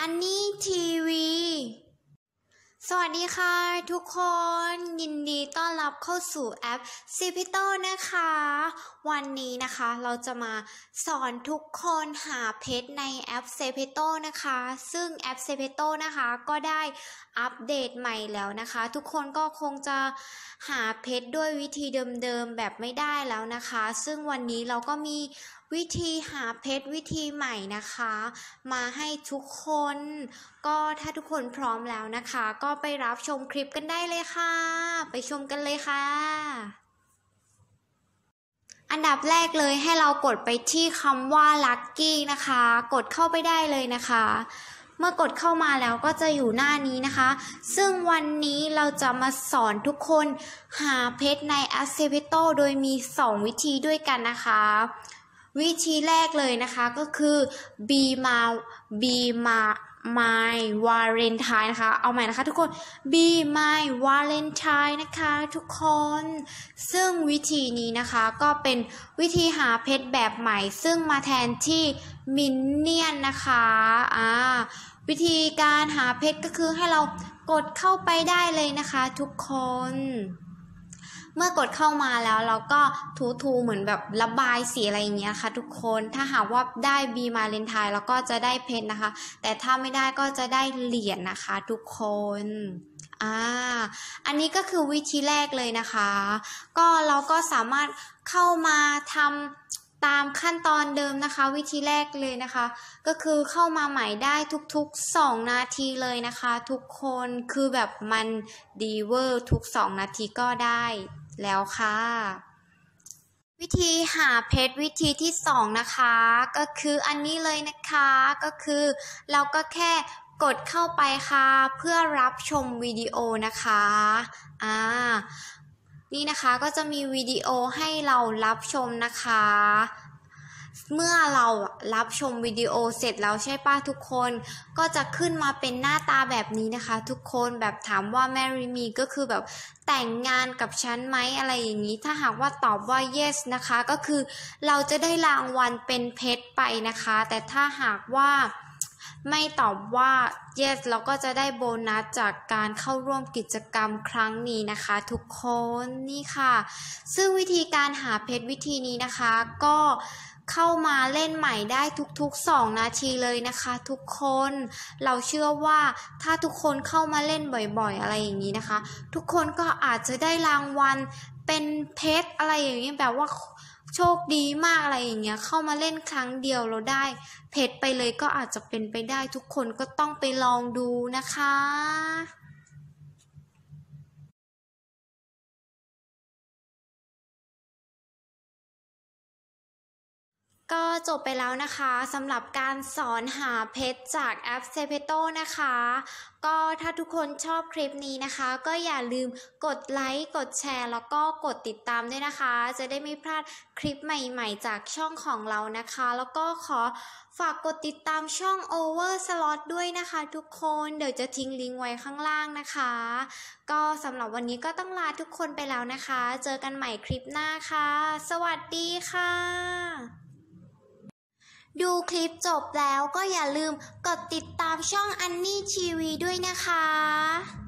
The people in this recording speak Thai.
อันนี้ทีวี สวัสดีค่ะทุกคนยินดีต้อนรับเข้าสู่แอป c p i t o นะคะ วันนี้นะคะเราจะมาสอนทุกคนหาเพชรในแอป c p i t o นะคะ ซึ่งแอป c p i t o นะคะก็ได้อัปเดตใหม่แล้วนะคะ ทุกคนก็คงจะหาเพชรด้วยวิธีเดิมๆแบบไม่ได้แล้วนะคะ ซึ่งวันนี้เราก็มีวิธีหาเพชรวิธีใหม่นะคะ มาให้ทุกคน ก็ถ้าทุกคนพร้อมแล้วนะคะ ก็ไปรับชมคลิปกันได้เลยค่ะ ไปชมกันเลยค่ะ อันดับแรกเลยให้เรากดไปที่คำว่า Lucky นะคะ กดเข้าไปได้เลยนะคะเมื่อกดเข้ามาแล้วก็จะอยู่หน้านี้นะคะ ซึ่งวันนี้เราจะมาสอนทุกคนหาเพชรใน a c e p e t o โดยมี 2 วิธีด้วยกันนะคะ วิธีแรกเลยนะคะก็คือ be my be my my valentine นะคะ เอาใหม่นะคะทุกคน be my valentine นะคะทุกคน ซึ่งวิธีนี้นะคะก็เป็นวิธีหาเพชรแบบใหม่ ซึ่งมาแทนที่มินเนี่ยนนะคะอ่าวิธีการหาเพชรก็คือให้เรากดเข้าไปได้เลยนะคะทุกคน เมื่อกดเข้ามาแล้วเราก็ทูๆเหมือนแบบระบายสีอะไรอย่างเงี้ยค่ะ ทุกคนถ้าหากว่าได้บีมาเลนไทน์เราก็จะได้เพชรนะคะ แต่ถ้าไม่ได้ก็จะได้เหรียญนะคะ ทุกคนอ่าอันนี้ก็คือวิธีแรกเลยนะคะ ก็เราก็สามารถเข้ามาทำ ตามขั้นตอนเดิมนะคะ วิธีแรกเลยนะคะ ก็คือเข้ามาใหม่ได้ทุกๆ 2 นาทีเลยนะคะ ทุกคนคือแบบมันดีเวอร์ทุก 2 นาทีก็ได้แล้วค่ะ วิธีหาเพชรวิธีที่สองนะคะ ก็คืออันนี้เลยนะคะก็คือเราก็แค่กดเข้าไปค่ะ เพื่อรับชมวิดีโอนะคะอ่า นี่นะคะก็จะมีวิดีโอให้เรารับชมนะคะ เมื่อเรารับชมวิดีโอเสร็จแล้วใช่ป้าทุกคน ก็จะขึ้นมาเป็นหน้าตาแบบนี้นะคะ ทุกคนแบบถามว่า marry me ก็คือแบบแต่งงานกับฉันไหมอะไรอย่างนี้ ถ้าหากว่าตอบว่า yes นะคะ ก็คือเราจะได้รางวัลเป็นเพชรไปนะคะ แต่ถ้าหากว่า ไม่ตอบว่า yes เราก็จะได้โบนัสจากการเข้าร่วมกิจกรรมครั้งนี้นะคะ ทุกคนนี่ค่ะ ซึ่งวิธีการหาเพชรวิธีนี้นะคะ ก็เข้ามาเล่นใหม่ได้ทุกๆ 2 นาทีเลยนะคะ ทุกคนเราเชื่อว่าถ้าทุกคนเข้ามาเล่นบ่อยๆ อะไรอย่างนี้นะคะ ทุกคนก็อาจจะได้รางวัลเป็นเพชรอะไรอย่างนี้แบบว่า โชคดีมากอะไรอย่างเงี้ย เข้ามาเล่นครั้งเดียวเราได้ เพชรไปเลยก็อาจจะเป็นไปได้ทุกคนก็ต้องไปลองดูนะคะ ก็จบไปแล้วนะคะสำหรับการสอนหาเพชรจากแอปเซเพโตนะคะ ก็ถ้าทุกคนชอบคลิปนี้นะคะ ก็อย่าลืมกดไลค์กดแชร์ แล้วก็กดติดตามด้วยนะคะ จะได้ไม่พลาดคลิปใหม่ๆ จากช่องของเรานะคะ แล้วก็ขอฝากกดติดตามช่อง Over Slot ด้วยนะคะทุกคนเดี๋ยวจะทิ้งลิงก์ไว้ข้างล่างนะคะ ก็สำหรับวันนี้ก็ต้องลาทุกคนไปแล้วนะคะ เจอกันใหม่คลิปหน้าค่ะ สวัสดีค่ะ ดูคลิปจบแล้วก็อย่าลืมกดติดตามช่องอันนี่ทีวีด้วยนะคะ